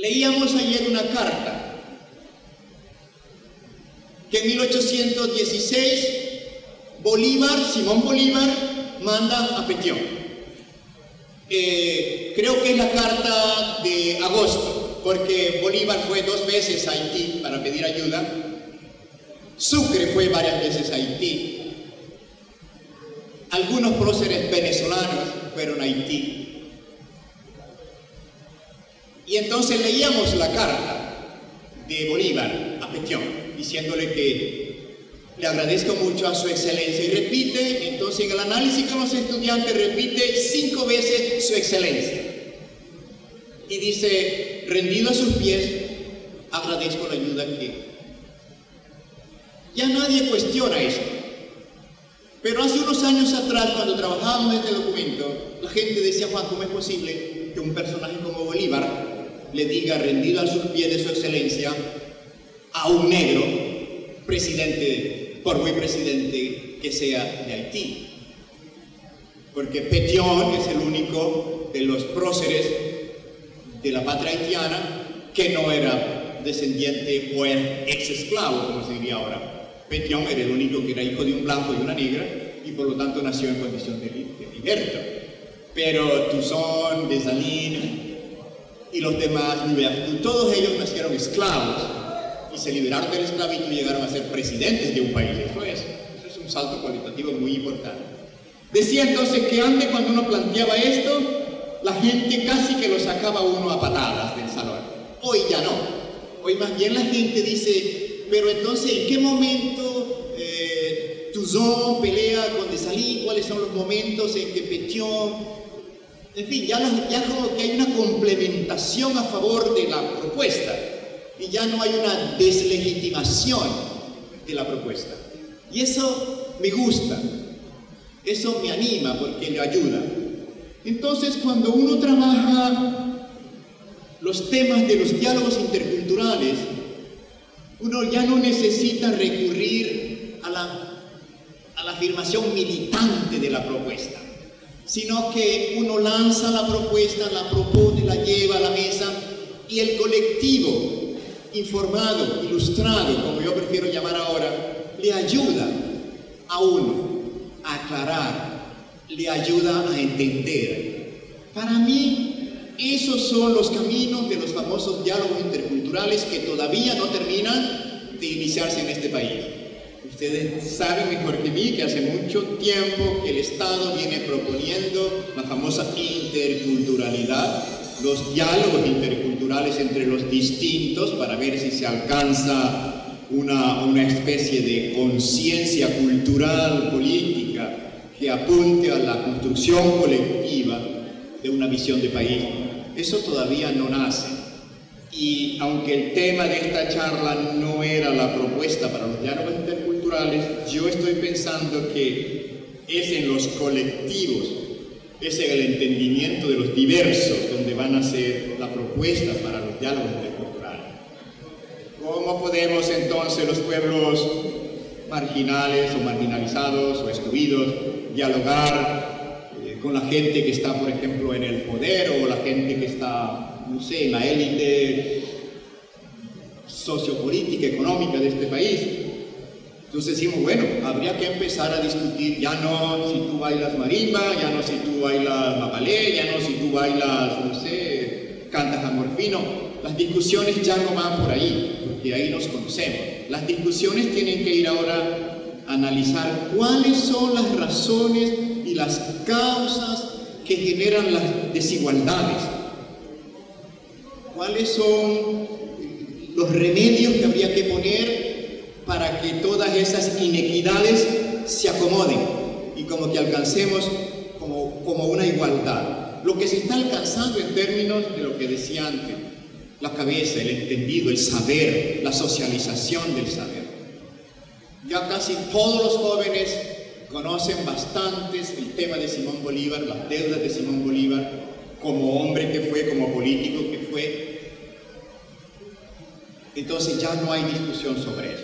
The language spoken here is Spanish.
Leíamos ayer una carta que en 1816 Bolívar, Simón Bolívar, manda a Petión. Eh, creo que es la carta de agosto, porque Bolívar fue dos veces a Haití para pedir ayuda. Sucre fue varias veces a Haití. Algunos próceres venezolanos fueron a Haití. Y entonces leíamos la carta de Bolívar a Petión, diciéndole que le agradezco mucho a su excelencia. Y repite, entonces en el análisis con los estudiantes, repite cinco veces su excelencia. Y dice, rendido a sus pies, agradezco la ayuda que... Ya nadie cuestiona esto. Pero hace unos años atrás, cuando trabajábamos este documento, la gente decía, Juan, ¿cómo es posible que un personaje como Bolívar le diga rendido a sus pies de su excelencia a un negro presidente, por muy presidente que sea de Haití. Porque Petión es el único de los próceres de la patria haitiana que no era descendiente o ex esclavo, como se diría ahora. Petión era el único que era hijo de un blanco y una negra y por lo tanto nació en condición de, liberto. Pero Toussaint, Dessalines, y los demás, todos ellos nacieron esclavos y se liberaron del esclavitud y llegaron a ser presidentes de un país. Eso es, un salto cualitativo muy importante. Decía entonces que antes cuando uno planteaba esto, la gente casi que lo sacaba uno a patadas del salón. Hoy ya no. Hoy más bien la gente dice, pero entonces, ¿en qué momento eh, Toussaint pelea con Desalí? ¿Cuáles son los momentos en que Petion en fin, ya, ya como que hay una complementación a favor de la propuesta y ya no hay una deslegitimación de la propuesta. Y eso me gusta, eso me anima porque le ayuda. Entonces, cuando uno trabaja los temas de los diálogos interculturales, uno ya no necesita recurrir a la, a la afirmación militante de la propuesta sino que uno lanza la propuesta, la propone, la lleva a la mesa y el colectivo informado, ilustrado, como yo prefiero llamar ahora, le ayuda a uno a aclarar, le ayuda a entender. Para mí, esos son los caminos de los famosos diálogos interculturales que todavía no terminan de iniciarse en este país. Ustedes saben mejor que mí que hace mucho tiempo que el Estado viene proponiendo la famosa interculturalidad, los diálogos interculturales entre los distintos para ver si se alcanza una, una especie de conciencia cultural, política, que apunte a la construcción colectiva de una visión de país. Eso todavía no nace. Y aunque el tema de esta charla no era la propuesta para los diálogos interculturales, yo estoy pensando que es en los colectivos, es en el entendimiento de los diversos donde van a ser la propuesta para los diálogos interculturales. ¿Cómo podemos entonces los pueblos marginales o marginalizados o excluidos dialogar eh, con la gente que está, por ejemplo, en el poder o la gente que está, no sé, en la élite sociopolítica, económica de este país? Entonces decimos, bueno, habría que empezar a discutir, ya no si tú bailas marimba, ya no si tú bailas mapalé, ya no si tú bailas, no sé, cantas amorfino. Las discusiones ya no van por ahí, porque ahí nos conocemos. Las discusiones tienen que ir ahora a analizar cuáles son las razones y las causas que generan las desigualdades. ¿Cuáles son los remedios que habría que poner para que todas esas inequidades se acomoden y como que alcancemos como, como una igualdad. Lo que se está alcanzando en términos de lo que decía antes, la cabeza, el entendido, el saber, la socialización del saber. Ya casi todos los jóvenes conocen bastantes el tema de Simón Bolívar, las deudas de Simón Bolívar, como hombre que fue, como político que fue. Entonces ya no hay discusión sobre eso.